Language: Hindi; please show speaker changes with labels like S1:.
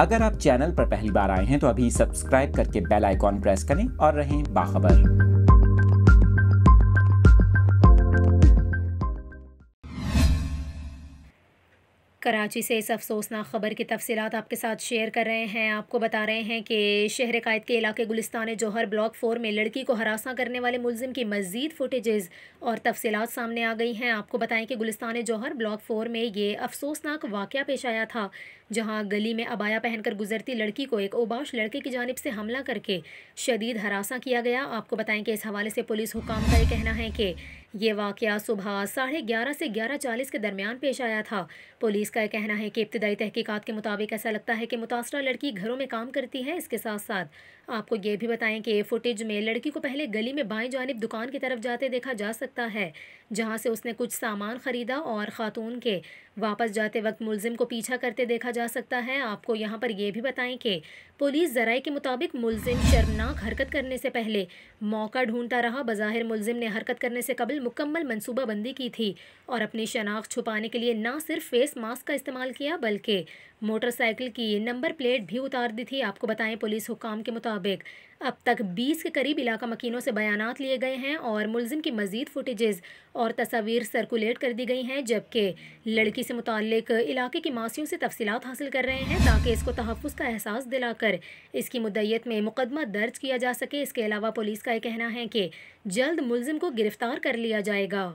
S1: अगर आप चैनल पर पहली बार आए हैं तो अभी सब्सक्राइब करके बेल आइकॉन प्रेस करें और रहें बाखबर।
S2: कराची से इस अफसोसनाक ख़बर की तफसीत आपके साथ शेयर कर रहे हैं। आपको बता रहे हैं कि शहर कायद के इलाके गुलिस्तान जौहर ब्लॉक फोर में लड़की को हरासा करने वाले मुलजिम की मज़ीद फुटेजेज़ और तफसीत सामने आ गई हैं। आपको बताएँ कि गुलिस्तान जौहर ब्लॉक फोर में ये अफसोसनाक वाक़ पेश आया था, जहाँ गली में अबाया पहनकर गुजरती लड़की को एक ओबाश लड़के की जानब से हमला करके शदीद हरासा किया गया। आपको बताएँ कि इस हवाले से पुलिस हुकाम का ये कहना है कि ये वाक़ सुबह साढ़े ग्यारह से ग्यारह चालीस के दरमियान पेश आया था। पुलिस का कहना है कि इब्तदाई तहकीक़ात के मुताबिक ऐसा लगता है कि मुतासरा लड़की घरों में काम करती है, इसके साथ साथ आपको ये भी बताएँ कि फुटेज में लड़की को पहले गली में बाएँ जानब दुकान की तरफ़ जाते देखा जा सकता है, जहाँ से उसने कुछ सामान ख़रीदा और ख़ातून के वापस जाते वक्त मुलजिम को पीछा करते देखा जा सकता है। आपको यहाँ पर यह भी बताएँ कि पुलिस जराए के मुताबिक मुलजिम शर्मनाक हरकत करने से पहले मौका ढूंढता रहा। बज़ाहिर मुलजिम ने हरकत करने से कबल मुकम्मल मनसूबाबंदी की थी और अपनी शनाख्त छुपाने के लिए ना सिर्फ़ फेस मास्क का इस्तेमाल किया, बल्कि मोटरसाइकिल की नंबर प्लेट भी उतार दी थी। आपको बताएँ, पुलिस हुकाम के मुताबिक अब तक 20 के करीब इलाका मकीनों से बयान लिए गए हैं और मुलजिम की मज़ीद फुटेजेस और तस्वीर सर्कुलेट कर दी गई हैं, जबकि लड़की से मुतक इलाके की मासियों से तफसीत हासिल कर रहे हैं ताकि इसको तहफ़ का एहसास दिलाकर इसकी मुद्दत में मुकदमा दर्ज किया जा सके। इसके अलावा पुलिस का यह कहना है कि जल्द मुलजिम को गिरफ़्तार कर लिया जाएगा।